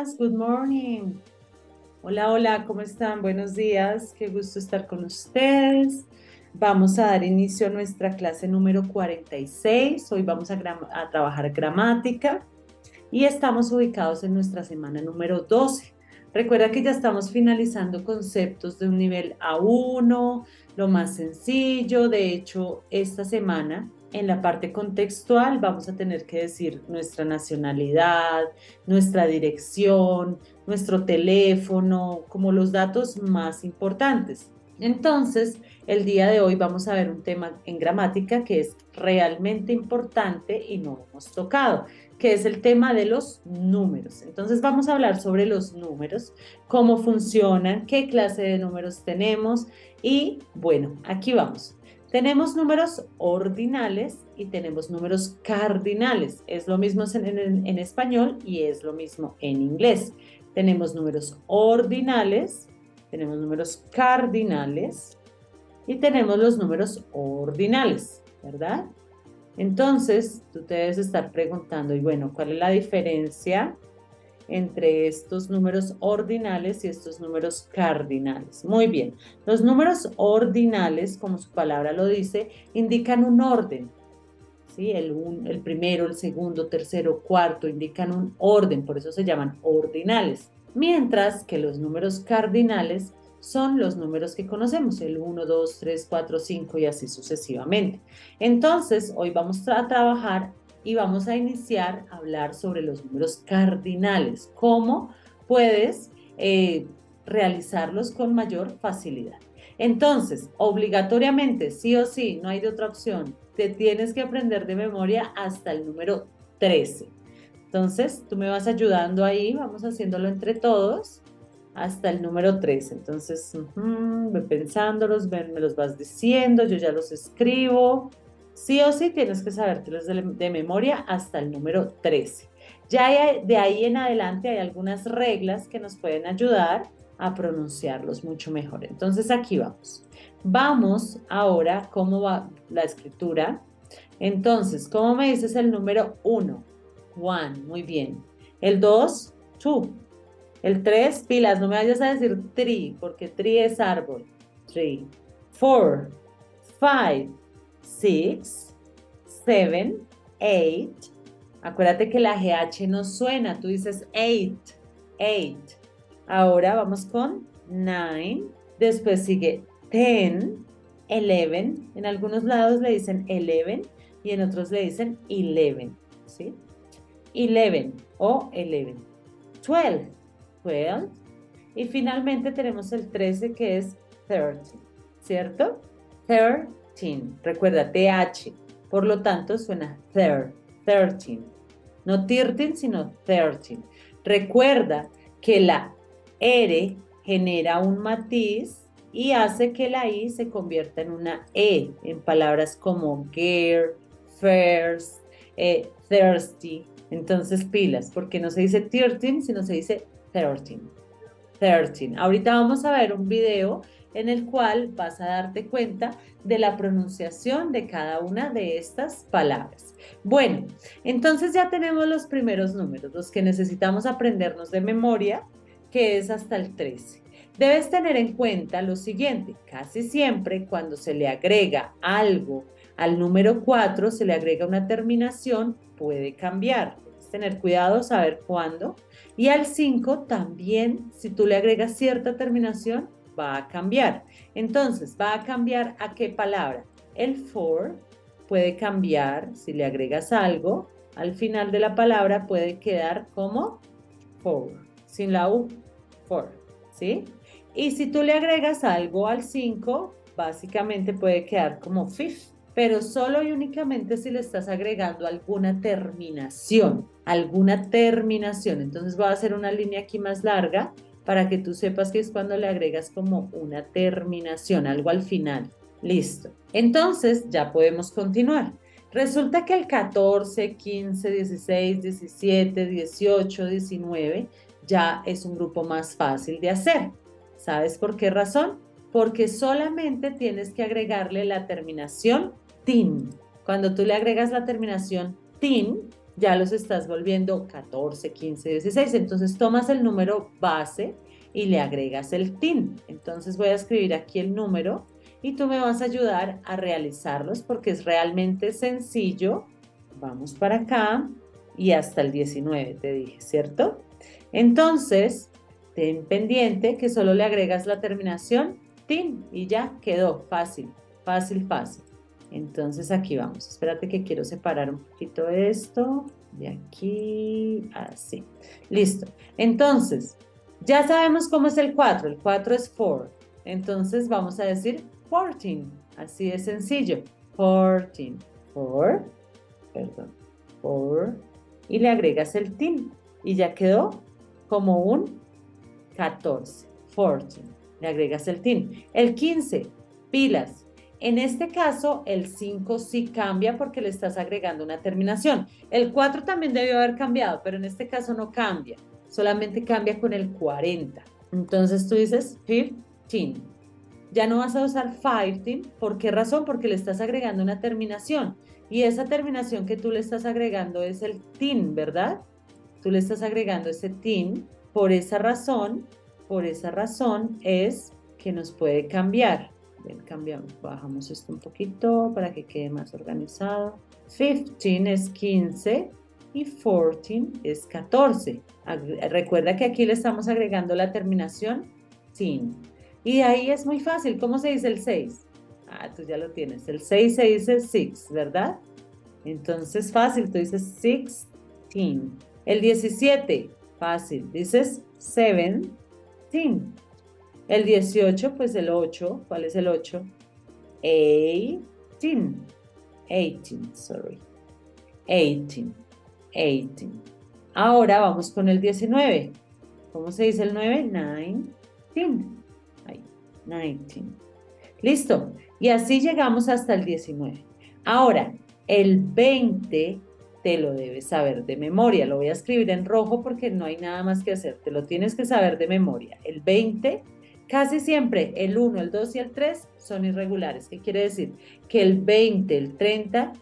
Good morning. Hola, hola, ¿cómo están? Buenos días, qué gusto estar con ustedes. Vamos a dar inicio a nuestra clase número 46. Hoy vamos a, a trabajar gramática y estamos ubicados en nuestra semana número 12. Recuerda que ya estamos finalizando conceptos de un nivel A1, lo más sencillo. De hecho, esta semana en la parte contextual vamos a tener que decir nuestra nacionalidad, nuestra dirección, nuestro teléfono, como los datos más importantes. Entonces, el día de hoy vamos a ver un tema en gramática que es realmente importante y no hemos tocado, que es el tema de los números. Entonces vamos a hablar sobre los números, cómo funcionan, qué clase de números tenemos y bueno, aquí vamos. Tenemos números ordinales y tenemos números cardinales. Es lo mismo en, español y es lo mismo en inglés. Tenemos números ordinales, tenemos números cardinales y tenemos los números ordinales, ¿verdad? Entonces, tú te debes estar preguntando, y bueno, ¿cuál es la diferencia entre estos números ordinales y estos números cardinales. Muy bien, los números ordinales, como su palabra lo dice, indican un orden. ¿sí? El, el primero, el segundo, tercero, cuarto indican un orden, por eso se llaman ordinales. Mientras que los números cardinales son los números que conocemos, el 1, 2, 3, 4, 5 y así sucesivamente. Entonces, hoy vamos a trabajar y vamos a iniciar a hablar sobre los números cardinales, cómo puedes eh, realizarlos con mayor facilidad. Entonces, obligatoriamente, sí o sí, no hay de otra opción, te tienes que aprender de memoria hasta el número 13. Entonces, tú me vas ayudando ahí, vamos haciéndolo entre todos hasta el número 13. Entonces, ve pensándolos, me los vas diciendo, yo ya los escribo. Sí o sí tienes que sabértelos de, de memoria hasta el número 13. Ya de ahí en adelante hay algunas reglas que nos pueden ayudar a pronunciarlos mucho mejor. Entonces aquí vamos. Vamos ahora, ¿cómo va la escritura? Entonces, ¿cómo me dices el número 1? One, muy bien. El 2, two. El 3, pilas, no me vayas a decir tree, porque tree es árbol. Tree. Four, five, six, seven, eight. Acuérdate que la GH no suena, tú dices eight, eight. Ahora vamos con nine, después sigue ten, eleven. En algunos lados le dicen eleven y en otros le dicen eleven, ¿sí? Eleven o eleven. Twelve, twelve. Y finalmente tenemos el 13 que es thirteen, ¿cierto? Recuerda, TH. Por lo tanto, suena third, thirteen. No thirteen, sino thirteen. Recuerda que la R genera un matiz y hace que la I se convierta en una E en palabras como gear, first, eh, thirsty. Entonces, pilas, porque no se dice thirteen, sino se dice thirteen. Thirteen. Ahorita vamos a ver un video en el cual vas a darte cuenta de la pronunciación de cada una de estas palabras. Bueno, entonces ya tenemos los primeros números, los que necesitamos aprendernos de memoria, que es hasta el 13. Debes tener en cuenta lo siguiente, casi siempre cuando se le agrega algo al número 4, se le agrega una terminación, puede cambiar. Tener cuidado, saber cuándo. Y al 5 también, si tú le agregas cierta terminación, va a cambiar. Entonces, ¿va a cambiar a qué palabra? El for puede cambiar si le agregas algo. Al final de la palabra puede quedar como for, sin la U, for, ¿sí? Y si tú le agregas algo al 5, básicamente puede quedar como fifth, pero solo y únicamente si le estás agregando alguna terminación, alguna terminación. Entonces voy a hacer una línea aquí más larga para que tú sepas que es cuando le agregas como una terminación, algo al final. Listo. Entonces ya podemos continuar. Resulta que el 14, 15, 16, 17, 18, 19 ya es un grupo más fácil de hacer. ¿Sabes por qué razón? Porque solamente tienes que agregarle la terminación tin. Cuando tú le agregas la terminación tin, ya los estás volviendo 14, 15, 16. Entonces tomas el número base y le agregas el TIN. Entonces voy a escribir aquí el número y tú me vas a ayudar a realizarlos porque es realmente sencillo. Vamos para acá y hasta el 19 te dije, ¿cierto? Entonces, ten pendiente que solo le agregas la terminación TIN y ya quedó fácil, fácil, fácil. Entonces aquí vamos. Espérate que quiero separar un poquito esto de aquí, así. Listo. Entonces, ya sabemos cómo es el 4. El 4 es 4. Entonces vamos a decir 14. Así de sencillo. 14. 4. Perdón. 4. Y le agregas el tin. Y ya quedó como un 14. 14. Le agregas el tin. El 15. Pilas. En este caso, el 5 sí cambia porque le estás agregando una terminación. El 4 también debió haber cambiado, pero en este caso no cambia. Solamente cambia con el 40. Entonces tú dices 15. Ya no vas a usar 15. ¿Por qué razón? Porque le estás agregando una terminación. Y esa terminación que tú le estás agregando es el tin, ¿verdad? Tú le estás agregando ese tin. Por esa razón, por esa razón es que nos puede cambiar cambiamos, bajamos esto un poquito para que quede más organizado. 15 es 15 y 14 es 14. Recuerda que aquí le estamos agregando la terminación sin. Y ahí es muy fácil. ¿Cómo se dice el 6? Ah, tú ya lo tienes. El 6 se dice 6, ¿verdad? Entonces fácil, tú dices 16. El 17, fácil, dices 17. El 18, pues el 8, ¿cuál es el 8? 18, 18, sorry. 18, 18. Ahora vamos con el 19. ¿Cómo se dice el 9? 19. Ahí, 19. Listo. Y así llegamos hasta el 19. Ahora, el 20 te lo debes saber de memoria. Lo voy a escribir en rojo porque no hay nada más que hacer. Te lo tienes que saber de memoria. El 20 Casi siempre el 1, el 2 y el 3 son irregulares. ¿Qué quiere decir? Que el 20, el 30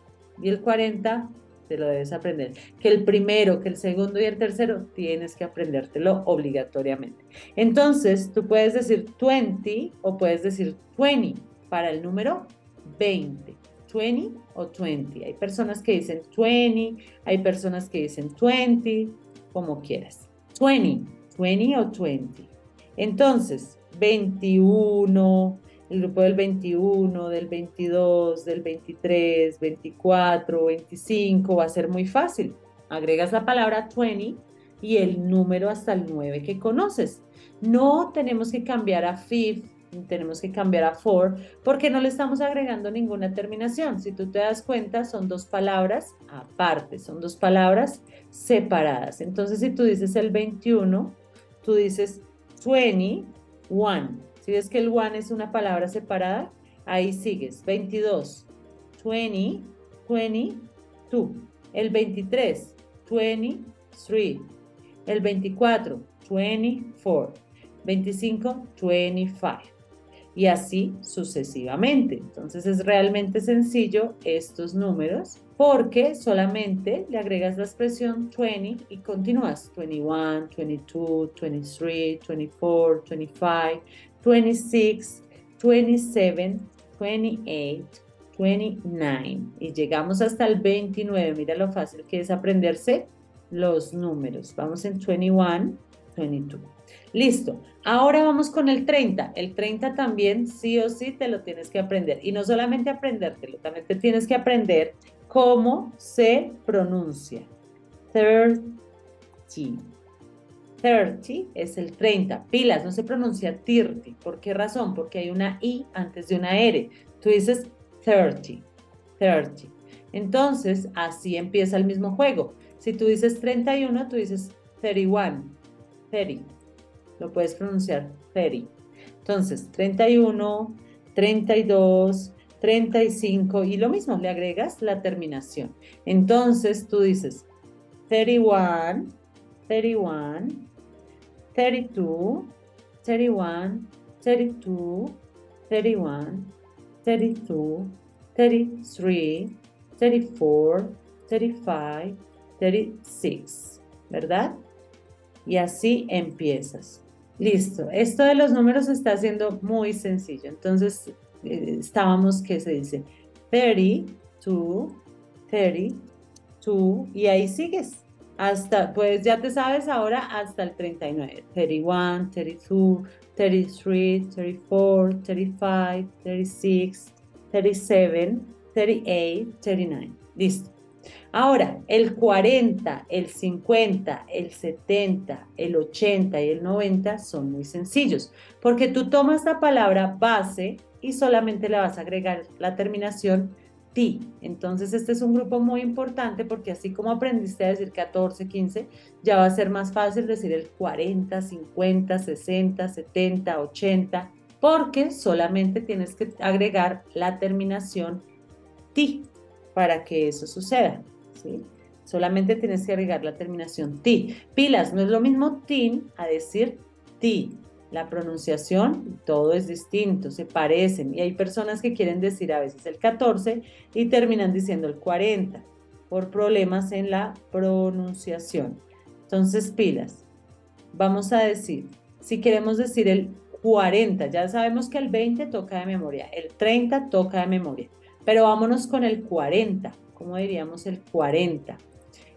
y el 40 te lo debes aprender. Que el primero, que el segundo y el tercero tienes que aprendértelo obligatoriamente. Entonces, tú puedes decir 20 o puedes decir 20 para el número 20. 20 o 20. Hay personas que dicen 20, hay personas que dicen 20, como quieras. 20, 20 o 20. Entonces, 21, el grupo del 21, del 22, del 23, 24, 25, va a ser muy fácil. Agregas la palabra 20 y el número hasta el 9 que conoces. No tenemos que cambiar a fifth, tenemos que cambiar a for, porque no le estamos agregando ninguna terminación. Si tú te das cuenta, son dos palabras aparte, son dos palabras separadas. Entonces, si tú dices el 21, tú dices 20 one. Si ves que el one es una palabra separada, ahí sigues. 22, 20, 22. El 23, 23. El 24, 24. 25, 25. Y así sucesivamente. Entonces es realmente sencillo estos números porque solamente le agregas la expresión 20 y continúas 21, 22, 23, 24, 25, 26, 27, 28, 29 y llegamos hasta el 29. Mira lo fácil que es aprenderse los números. Vamos en 21, 22. Listo. Ahora vamos con el 30. El 30 también sí o sí te lo tienes que aprender. Y no solamente aprendértelo, también te tienes que aprender cómo se pronuncia. 30. 30 es el 30. Pilas, no se pronuncia 30. ¿Por qué razón? Porque hay una I antes de una R. Tú dices 30. 30. Entonces, así empieza el mismo juego. Si tú dices 31, tú dices 31. 30. Lo puedes pronunciar 30. Entonces, 31, 32, 35 y lo mismo, le agregas la terminación. Entonces tú dices 31, 31, 32, 31, 32, 31, 32, 33, 34, 35, 36, ¿verdad? Y así empiezas. Listo, esto de los números está siendo muy sencillo. Entonces, eh, estábamos que se dice 32, 32, y ahí sigues. Hasta, pues ya te sabes ahora hasta el 39. 31, 32, 33, 34, 35, 36, 37, 38, 39. Listo. Ahora, el 40, el 50, el 70, el 80 y el 90 son muy sencillos, porque tú tomas la palabra base y solamente le vas a agregar la terminación ti. Entonces, este es un grupo muy importante porque así como aprendiste a decir 14, 15, ya va a ser más fácil decir el 40, 50, 60, 70, 80, porque solamente tienes que agregar la terminación ti para que eso suceda. Solamente tienes que agregar la terminación ti. Pilas, no es lo mismo tin a decir ti. La pronunciación, todo es distinto, se parecen. Y hay personas que quieren decir a veces el 14 y terminan diciendo el 40 por problemas en la pronunciación. Entonces, pilas. Vamos a decir, si queremos decir el 40, ya sabemos que el 20 toca de memoria, el 30 toca de memoria, pero vámonos con el 40 como diríamos el 40.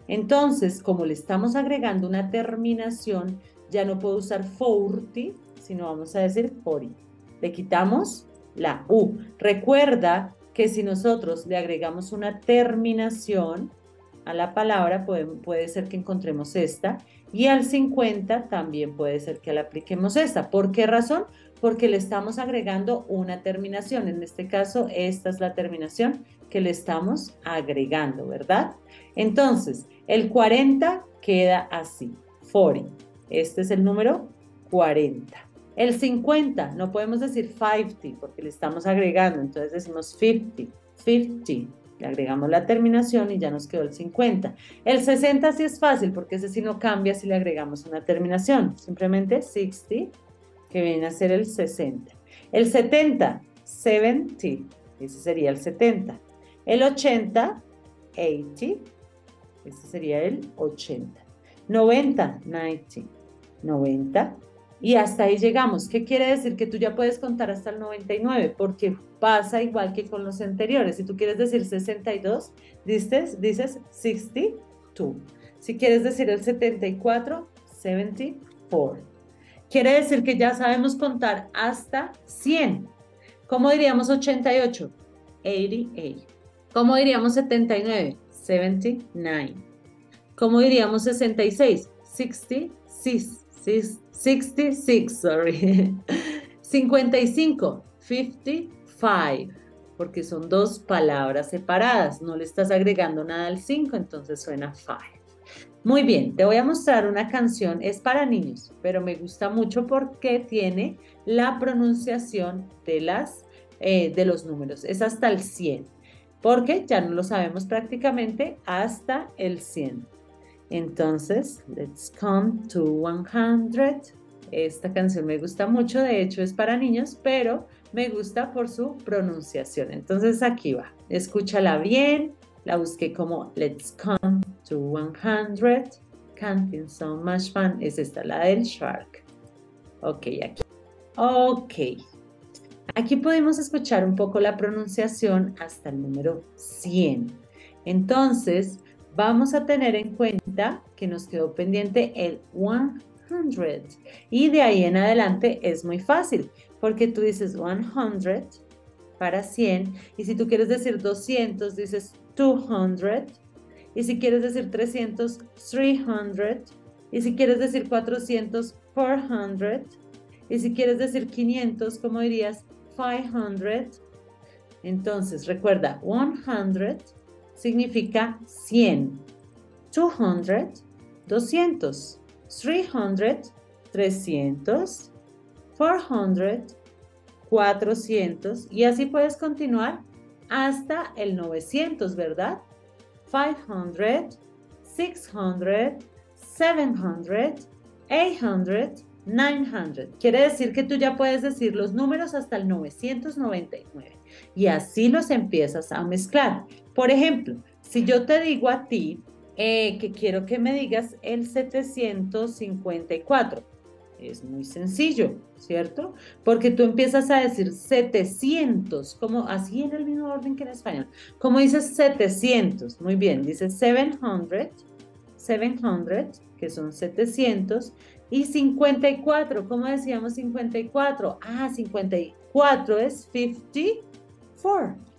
Entonces, como le estamos agregando una terminación, ya no puedo usar 40, sino vamos a decir 40. Le quitamos la U. Recuerda que si nosotros le agregamos una terminación a la palabra, puede, ser que encontremos esta, y al 50 también puede ser que le apliquemos esta. ¿Por qué razón? Porque le estamos agregando una terminación. En este caso, esta es la terminación que le estamos agregando, ¿verdad? Entonces, el 40 queda así, 40. Este es el número 40. El 50, no podemos decir 50 porque le estamos agregando, entonces decimos 50, 50. Le agregamos la terminación y ya nos quedó el 50. El 60 sí es fácil porque ese sí no cambia si le agregamos una terminación. Simplemente 60, que viene a ser el 60. El 70, 70, ese sería el 70. El 80, 80, este sería el 80. 90, 90, 90. Y hasta ahí llegamos. ¿Qué quiere decir? Que tú ya puedes contar hasta el 99, porque pasa igual que con los anteriores. Si tú quieres decir 62, dices, dices 62. Si quieres decir el 74, 74. Quiere decir que ya sabemos contar hasta 100. ¿Cómo diríamos 88? 88. ¿Cómo diríamos 79? 79. ¿Cómo diríamos 66? 66. 66, sorry. 55. 55. Porque son dos palabras separadas. No le estás agregando nada al 5, entonces suena 5. Muy bien, te voy a mostrar una canción, es para niños, pero me gusta mucho porque tiene la pronunciación de, las, eh, de los números, es hasta el 100 porque ya no lo sabemos prácticamente hasta el 100. Entonces, let's come to 100. Esta canción me gusta mucho, de hecho es para niños, pero me gusta por su pronunciación. Entonces aquí va, escúchala bien, la busqué como Let's come to 100, canting so much fun, es esta, la del Shark. Ok, aquí. Ok, Aquí podemos escuchar un poco la pronunciación hasta el número 100. Entonces, vamos a tener en cuenta que nos quedó pendiente el 100 y de ahí en adelante es muy fácil porque tú dices 100 para 100 y si tú quieres decir 200 dices 200 y si quieres decir 300 300 y si quieres decir 400 400 y si quieres decir 500 como dirías 500. Entonces, recuerda, 100 significa 100. 200, 200. 300, 300. 400, 400. Y así puedes continuar hasta el 900, ¿verdad? 500, 600, 700, 800, 900. Quiere decir que tú ya puedes decir los números hasta el 999 y así los empiezas a mezclar. Por ejemplo, si yo te digo a ti eh, que quiero que me digas el 754. Es muy sencillo, ¿cierto? Porque tú empiezas a decir 700, como así en el mismo orden que en español. Como dices 700, muy bien, dices 700, 700, que son 700, y 54, ¿cómo decíamos 54? Ah, 54 es 54.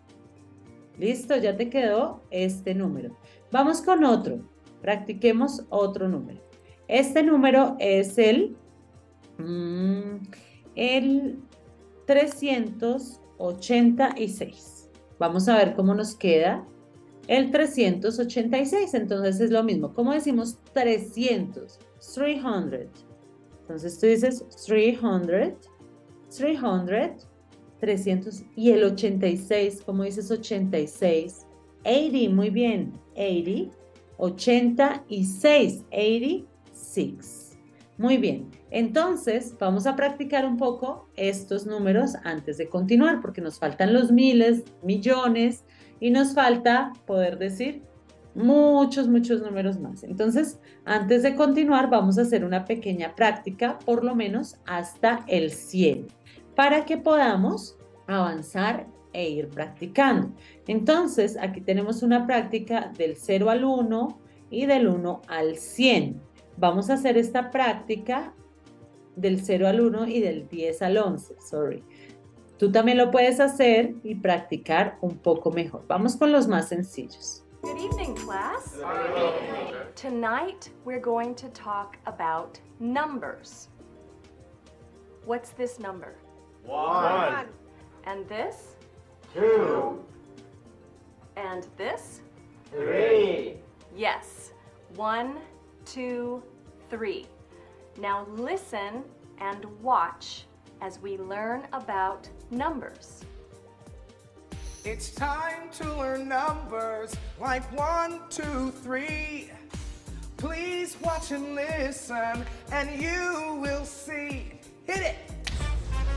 Listo, ya te quedó este número. Vamos con otro. Practiquemos otro número. Este número es el, mm, el 386. Vamos a ver cómo nos queda el 386. Entonces es lo mismo. ¿Cómo decimos 300? 300. Entonces tú dices 300, 300, 300 y el 86, ¿cómo dices 86? 80, muy bien, 80, 86, 86. Muy bien, entonces vamos a practicar un poco estos números antes de continuar porque nos faltan los miles, millones y nos falta poder decir muchos, muchos números más. Entonces, antes de continuar, vamos a hacer una pequeña práctica, por lo menos hasta el 100, para que podamos avanzar e ir practicando. Entonces, aquí tenemos una práctica del 0 al 1 y del 1 al 100. Vamos a hacer esta práctica del 0 al 1 y del 10 al 11, sorry. Tú también lo puedes hacer y practicar un poco mejor. Vamos con los más sencillos. Good evening, class. Tonight we're going to talk about numbers. What's this number? One. And this? Two. And this? Three. Yes. One, two, three. Now listen and watch as we learn about numbers. It's time to learn numbers like one, two, three. Please watch and listen, and you will see. Hit it!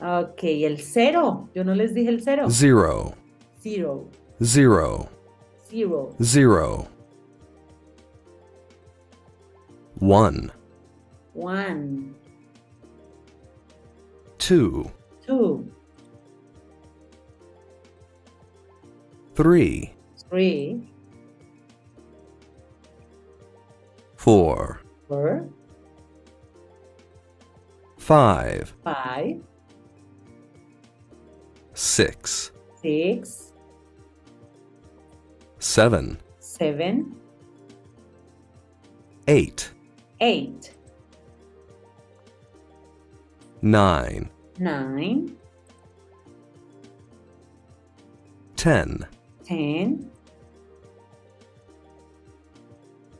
Ok, el cero. Yo no les dije el cero. zero, Zero. zero, Zero. zero. One, One. two, Two. three, Three. four, Four. five, Five. Six, Six. seven, Seven. eight, Eight. nine, Nine. ten, Ten.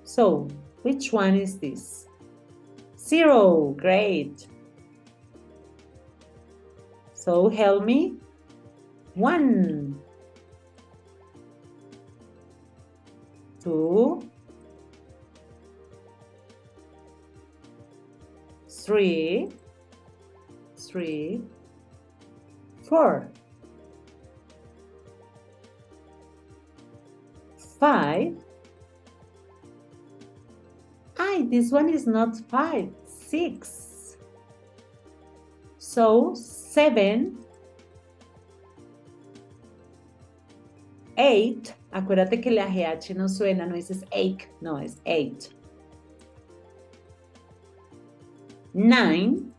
So, which one is this? Zero. Great. So, help me. One. Two. Three. Three. Four. Five. Ay, this one is not five, six. So, seven, eight. Acuérdate que la GH no suena, no dices eight, no, es eight. Nine.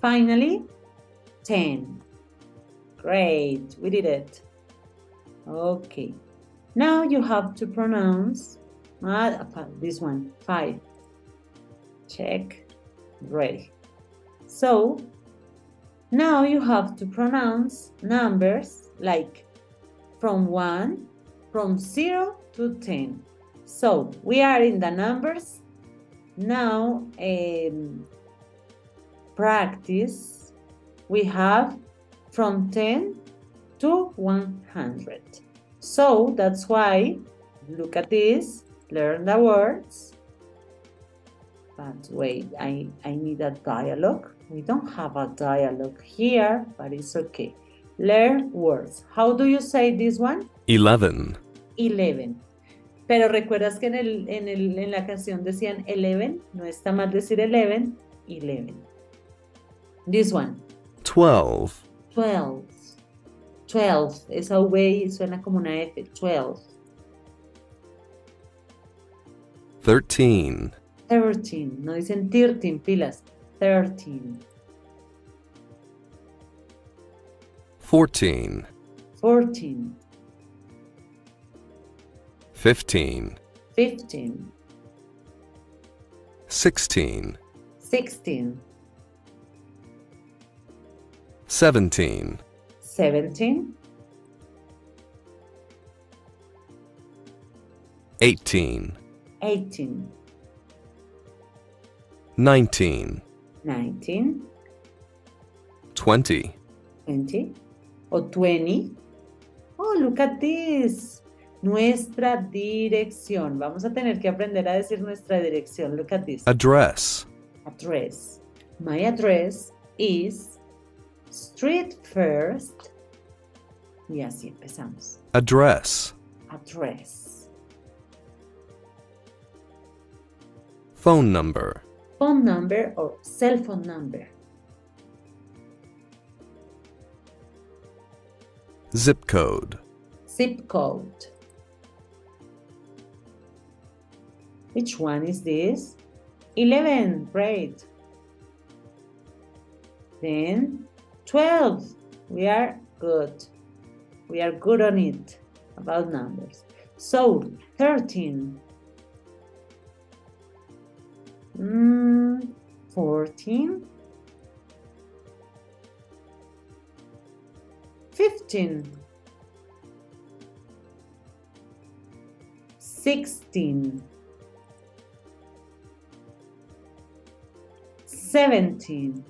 Finally, ten. Great, we did it. Okay. Now you have to pronounce uh, this one, five. Check. Ready. So now you have to pronounce numbers like from 1, from 0 to 10. So we are in the numbers. Now, um, practice. We have from 10 to 100. So that's why, look at this, learn the words. But wait, I, I need a dialogue. We don't have a dialogue here, but it's okay. Learn words. How do you say this one? 11, 11. Pero recuerdas que en, el, en, el, en la canción decían 11, no está mal decir 11, 11. This one, 12, 12. 12, esa V suena como una F, 12. 13, 13, no dicen 13, pilas, 13. 14, 14, 15, 15, 16, 16, 17, 17, 18, 18, 19, 19, 20, 20 o 20. Oh, look at this. Nuestra dirección. Vamos a tener que aprender a decir nuestra dirección. Look at this. address, Address. My address is Street First. Y así empezamos. address, Address. phone number, Phone number or cell phone number. Zip code, Zip code. Which one is this? 11. Great. Then 12. We are good. We are good on it about numbers. So 13. Mm, 14. 15. 16 17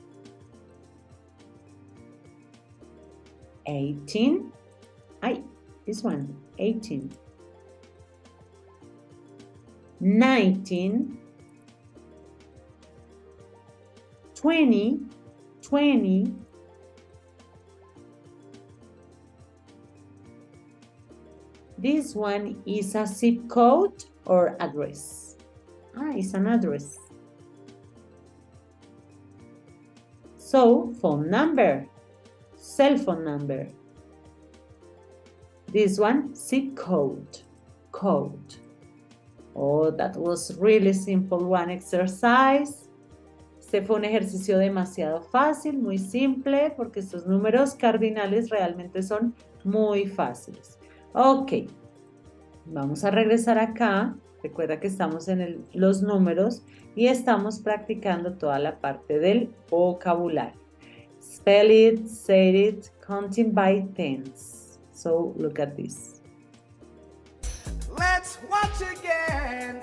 18 I this one 18 19 20 20 This one is a zip code or address. Ah, it's an address. So, phone number, cell phone number. This one, zip code, code. Oh, that was really simple one exercise. Este fue un ejercicio demasiado fácil, muy simple, porque estos números cardinales realmente son muy fáciles. Ok, vamos a regresar acá. Recuerda que estamos en el- los números y estamos practicando toda la parte del vocabulario. Spell it, say it, counting by tens. So look at this. Let's watch again.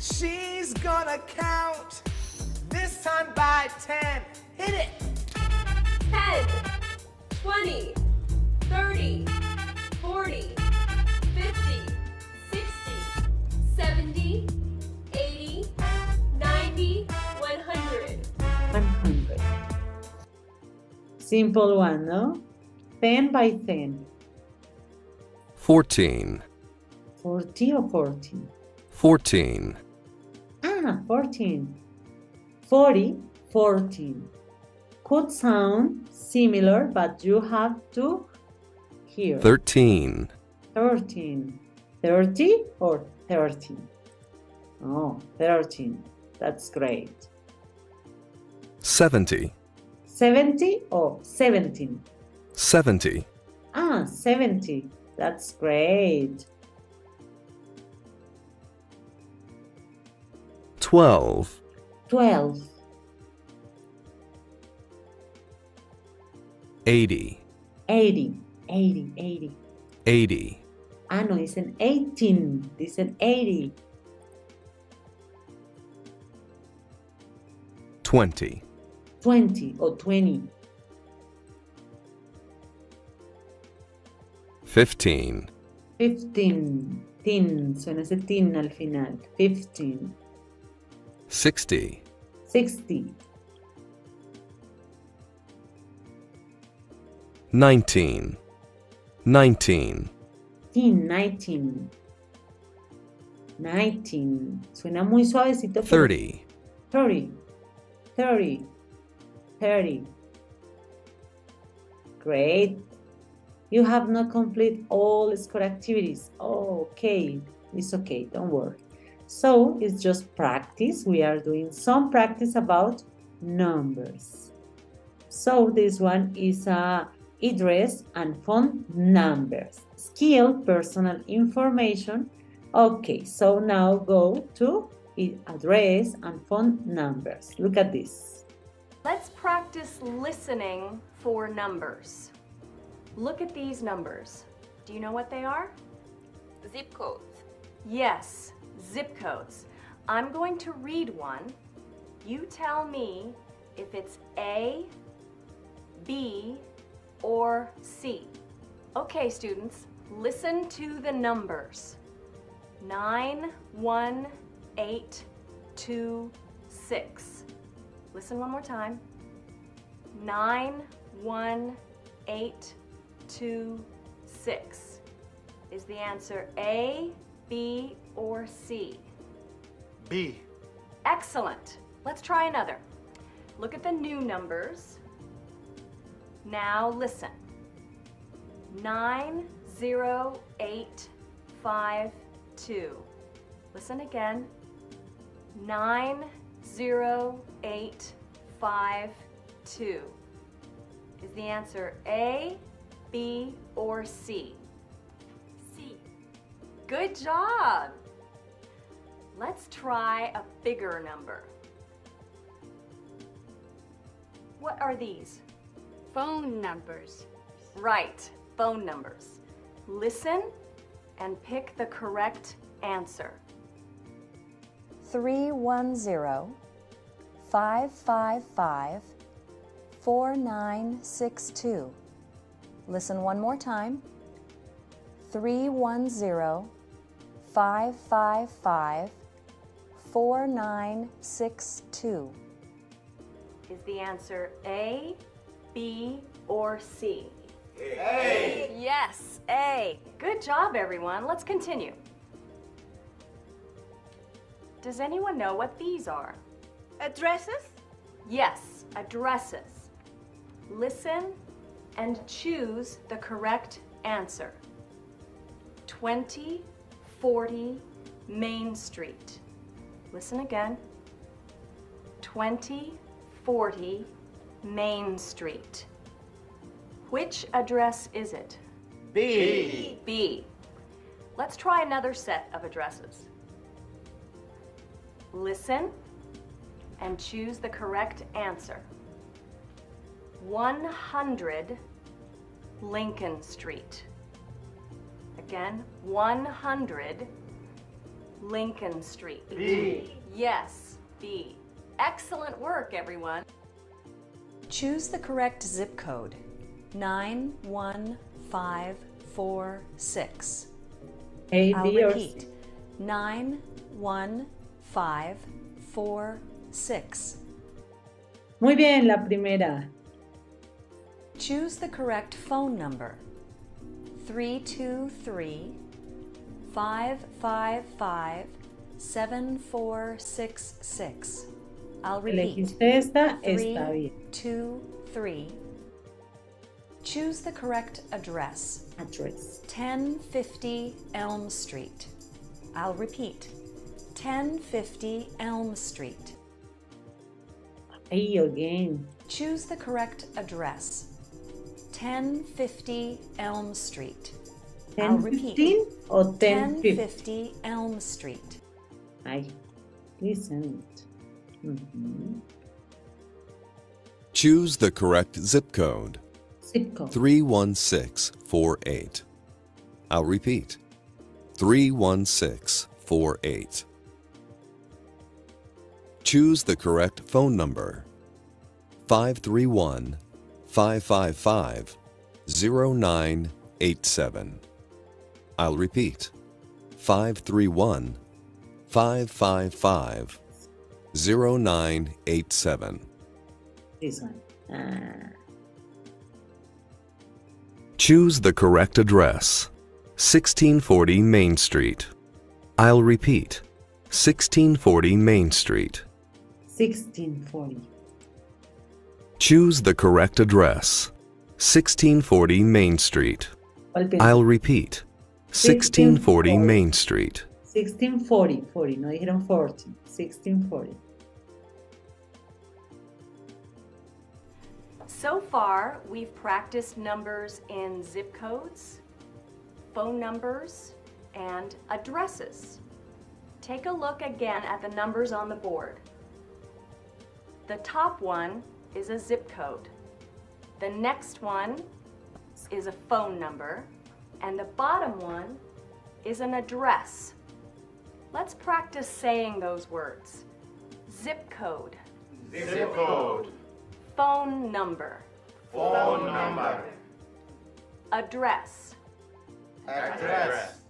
She's gonna count. This time by 10. Hit it. 10, 20, 30, 40, 50, 60, 70, 80, 90, 100. 100. Simple one, no? 10 by 10. 14, 40 or 14? 14, Ah, 14. 40, 14. Could sound similar, but you have to hear. 13, 13. 30 or 13? Oh, 13. That's great. 70, 70 or 17? 70, Ah, 70. That's great. 12, 12. 80, 80. 80, 80. 80. Ah, no, an 18, dicen 80. 20. Twenty or 20. 15. 15. Tin, suena ese tin al final. 15. 60. 60. 19. 19, tin, 19, 19, suena muy suavecito. 30, 30, 30, 30. Great. You have not complete all score activities. Oh, okay. It's okay. Don't worry. So it's just practice. We are doing some practice about numbers. So this one is a address and phone numbers. Skill, personal information. Okay, so now go to address and phone numbers. Look at this. Let's practice listening for numbers. Look at these numbers. Do you know what they are? Zip codes. Yes, zip codes. I'm going to read one. You tell me if it's A, B, or C. Okay, students, listen to the numbers 9, 1, 8, 2, 6. Listen one more time 9, 1, 8, 2, 6. Is the answer A, B, or C? B. Excellent. Let's try another. Look at the new numbers. Now listen. Nine, zero, eight, five, two. Listen again. Nine, zero, eight, five, two. Is the answer A, B, or C? C. Good job. Let's try a bigger number. What are these? Phone numbers. Right, phone numbers. Listen and pick the correct answer. 310 555 4962. Listen one more time. 310 555 4962. Is the answer A, B, or C? A. Yes, A. Good job, everyone. Let's continue. Does anyone know what these are? Addresses? Yes, addresses. Listen and choose the correct answer. 2040 Main Street. Listen again. 2040 Main Street. Which address is it? B. B. Let's try another set of addresses. Listen and choose the correct answer. 100 Lincoln Street. Again, 100 Lincoln Street. B. Yes, B. Excellent work, everyone. Choose the correct zip code 91546. A, I'll B, or repeat C. 91546. Muy bien, la primera. Choose the correct phone number 323 555 7466. I'll repeat. Esta, Three, está bien. two, three. Choose the correct address. Address. 1050 Elm Street. I'll repeat. 1050 Elm Street. Ahí, again. Choose the correct address. 1050 Elm Street. I'll 10, repeat. 10, 1050 Elm Street. Ay, listen. Mhm. Choose the correct zip code. Zip code. 31648. I'll repeat. 31648. Choose the correct phone number. 531 555 0987. I'll repeat 531 555 0987. This one. Ah. Choose the correct address 1640 Main Street. I'll repeat 1640 Main Street. 1640. Choose the correct address 1640 Main Street. I'll repeat 1640 Main Street. 1640, 40, no dijeron 40, 1640. So far, we've practiced numbers in zip codes, phone numbers, and addresses. Take a look again at the numbers on the board. The top one is a zip code. The next one is a phone number. And the bottom one is an address. Let's practice saying those words. Zip code, Zip code. phone number, Phone number. address. Address.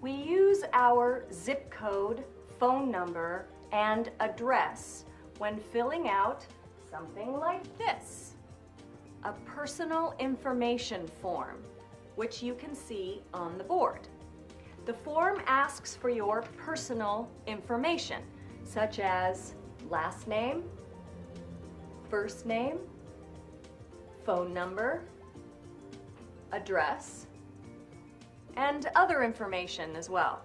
We use our zip code, phone number, and address when filling out something like this a personal information form, which you can see on the board. The form asks for your personal information, such as last name, first name, phone number, address, and other information as well.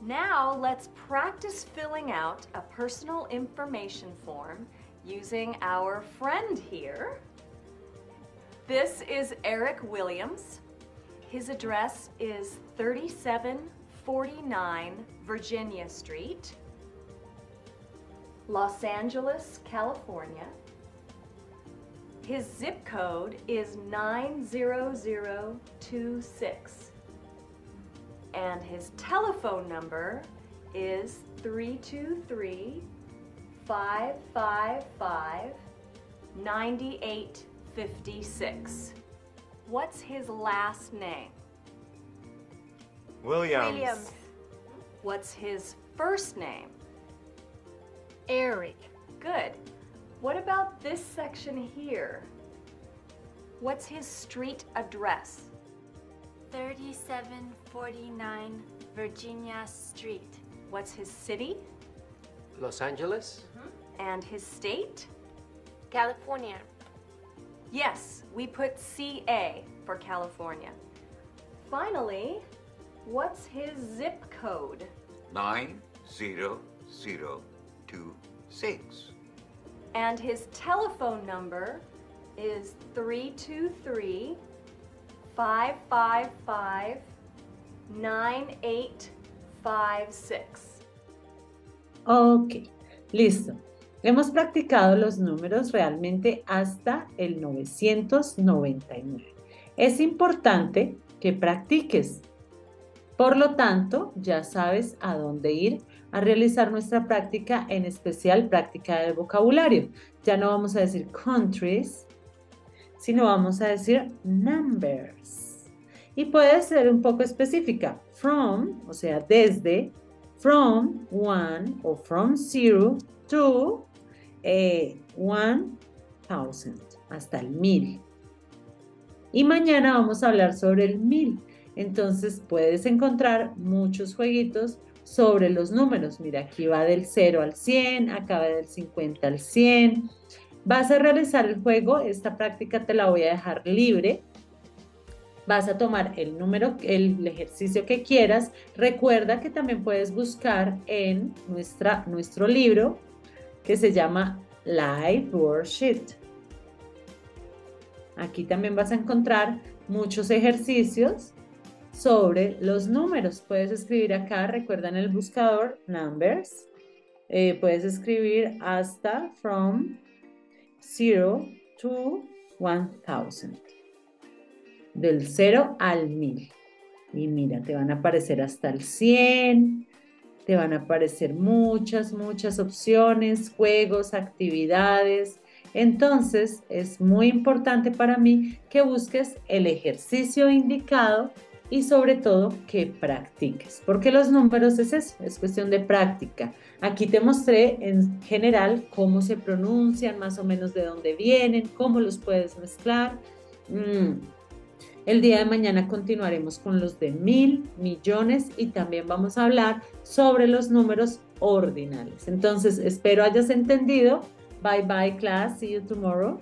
Now let's practice filling out a personal information form using our friend here. This is Eric Williams. His address is 3749 Virginia Street, Los Angeles, California. His zip code is 90026 and his telephone number is 323 555 9856. What's his last name? Williams. Williams. What's his first name? Eric. Good. What about this section here? What's his street address? 3749 Virginia Street. What's his city Los Angeles, and his state? California. Yes, we put CA for California. Finally, what's his zip code? nine zero zero two six. And his telephone number is 323 555 9856. Ok, listo. Hemos practicado los números realmente hasta el 999. Es importante que practiques. Por lo tanto, ya sabes a dónde ir a realizar nuestra práctica, en especial práctica del vocabulario. Ya no vamos a decir countries, sino vamos a decir numbers. Y puede ser un poco específica. From, o sea, desde, from one o from zero to eh, one thousand, hasta el mil. Y mañana vamos a hablar sobre el mil. Entonces puedes encontrar muchos jueguitos sobre los números. Mira, aquí va del 0 al 100, acá va del 50 al 100. Vas a realizar el juego, esta práctica te la voy a dejar libre. Vas a tomar el número, el ejercicio que quieras. Recuerda que también puedes buscar en nuestra, nuestro libro que se llama Live Worksheet. Aquí también vas a encontrar muchos ejercicios sobre los números. Puedes escribir acá, recuerda en el buscador, numbers. Eh, puedes escribir hasta from 0 to 1000. Del 0 al 1000. Y mira, te van a aparecer hasta el 100, te van a aparecer muchas, muchas opciones, juegos, actividades. Entonces es muy importante para mí que busques el ejercicio indicado y sobre todo que practiques, porque los números es eso, es cuestión de práctica. Aquí te mostré en general cómo se pronuncian, más o menos de dónde vienen, cómo los puedes mezclar. Mm. El día de mañana continuaremos con los de mil, millones y también vamos a hablar sobre los números ordinales. Entonces, espero hayas entendido. Bye bye class. See you tomorrow.